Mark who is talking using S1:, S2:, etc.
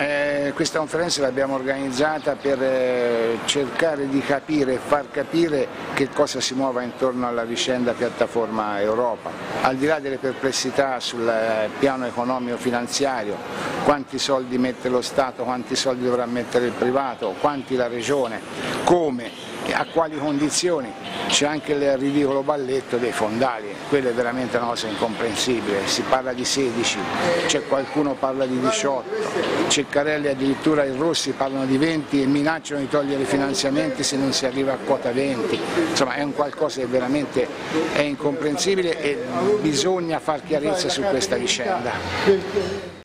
S1: eh, questa conferenza l'abbiamo organizzata per eh, cercare di capire e far capire che cosa si muova intorno alla vicenda piattaforma Europa, al di là delle perplessità sul eh, piano economico-finanziario, quanti soldi mette lo Stato, quanti soldi dovrà mettere il privato, quanti la Regione, come a quali condizioni, c'è anche il ridicolo balletto dei fondali, quella è veramente una cosa incomprensibile, si parla di 16, c'è qualcuno parla di 18, Ceccarelli addirittura i rossi parlano di 20 e minacciano di togliere i finanziamenti se non si arriva a quota 20, insomma è un qualcosa che veramente è incomprensibile e bisogna far chiarezza su questa vicenda.